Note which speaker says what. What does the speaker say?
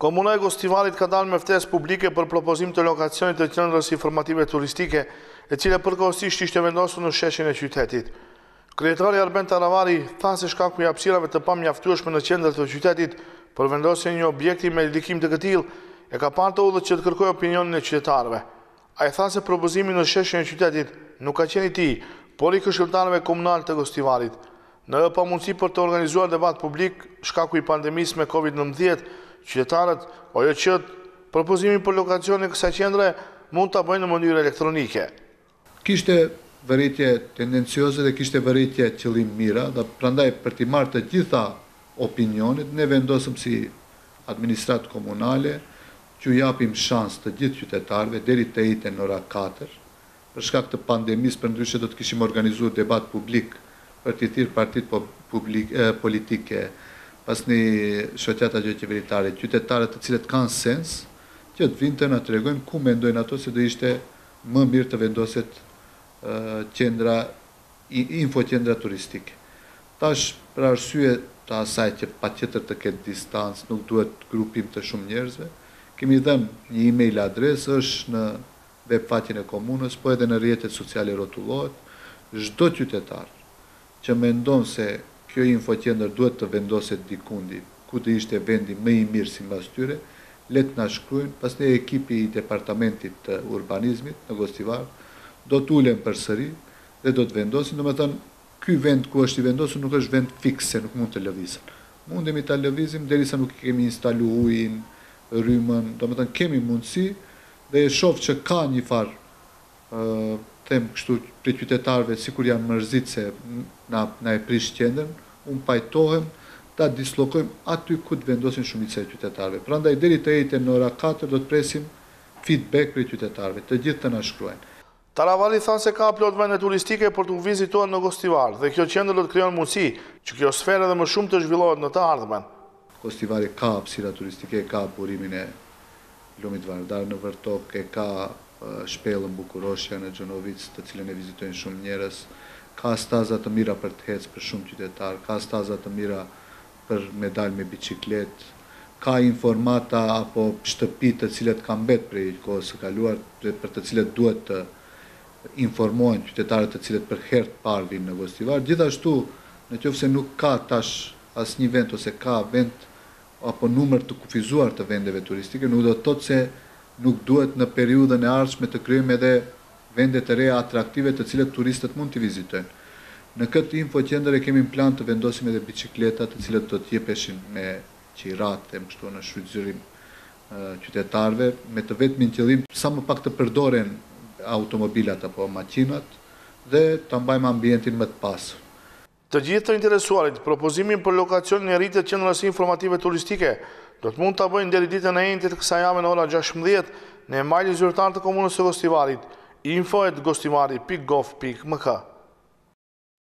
Speaker 1: Komuna e Gostivarit ka dalë me ftesë publike për propozim të lokacionit të qendrës informative turistike, e cila përkohësisht ishte vendosur në sheshin e qytetit. Kryetari Arben Taravari tha se shkaku i hapësirave të pamjaftueshme në qendër të qytetit për vendosjen e një objekti me ndikim të këtillë e ka parë të udhët që të kërkojë opinionin e qytetarëve. Ai tha se propozimi në sheshin e qytetit nuk ka qenë i tij, por i këshilltarëve komunalë të Gostivarit. Në pamundësi për të organizuar debat publik shkaku i pandemisë me Covid nëntëmbëdhjetë, qytetarët, OJQ-të, propozimin për lokacionin e kësaj qendre mund ta bëjnë në mënyrë elektronike.
Speaker 2: Kishte vërejtje tendencioze dhe kishte vërejtje qëllimmira dhe prandaj për t'i marrë të gjitha opinionet, ne vendosëm si administratë komunale t'ju japim shans të gjithë qytetarëve deri të enjten në ora katër. Për shkak të pandemisë, përndryshe do të kishim organizuar debat publik për t'i thirrë partitë po, politike, pasnej shoqatat joqeveritare, qytetarët të cilët kanë sens që të vijnë të na tregojnë ku mendojnë ato se do ishte më mirë të vendoset qendra Infoqendra Turistike. Tash, për arsye të asaj që patjetër të ketë distancë, nuk duhet grupim të shumë njerëzve, kemi dhënë një email adresë, është në web faqen e komunës, po edhe në rrjetet sociale rrotullohet, çdo qytetar që mendon se Kjo infoqendër duhet të vendoset dikundi, ku do ishte vendi më i mirë simbas tyre, le të na shkruajnë, pasnej ekipi i Departamentit të Urbanizmit në Gostivar do të ulen përsëri dhe do të vendosin, domethënë ky vend ku është i vendosur nuk është vend fiks se nuk mund të lëvizën. Mundemi ta lëvizim derisa nuk i kemi instalu ujin, rrymën, domethënë kemi mundësi dhe e shoh që ka njëfarë them kështu prej qytetarëve sikur janë mërzit se na e prish qendrën, unë pajtohem ta dislokojmë aty ku të vendosin shumica e qytetarëve. Prandaj deri të enjten në ora katër do të presim feedback prej qytetarëve, të gjithë të na
Speaker 1: shkruajnë. Taravari tha se ka plot vende turistike për t'u vizituar në Gostivar dhe kjo qendër do të krijon mundësi që kjo sferë edhe më shumë të zhvillohet në të ardhmen.
Speaker 2: Gostivari ka hapësira turistike, ka burimin e lumit Vardar në Vërtok, e ka shpellën Bukuroshja në Gjonovicë, të cilën e vizitojnë shumë njerëz, ka staza të mira për të ecë për shumë qytetarë, ka staza të mira për me dalë me biçikletë, ka informata apo shtëpi të cilat kanë mbetë prej kohës së kaluar për të cilat duhet të informohen qytetarët të cilët për herë të parë vijnë në Gostivar. Gjithashtu, në qoftë se nuk ka tash asnjë vend ose ka vend apo numër të kufizuar të vendeve turistike, nuk do të thotë se nuk duhet në periudhën e ardhshme të krijojmë edhe vende të reja atraktive të cilat turistët mund t'i vizitojnë. Në këtë infoqendër e kemi në plan të vendosim edhe biçikletat të cilat do të jepeshin me qira, të them kështu, në shfrytëzim qytetarëve, me të vetmin qëllim sa më pak të përdoren automobilat apo makinat dhe ta mbajmë ambientin më të pastër.
Speaker 1: Të gjithë të interesuarit, propozimin për lokacionin e ri të Qendrës Informative Turistike, do të mund ta bëjnë deri ditën e enjte të kësaj jave në ora gjashtëmbëdhjetë, në emailin zyrtar të Komunës së Gostivarit, info at gostivari pikë gov pikë mk.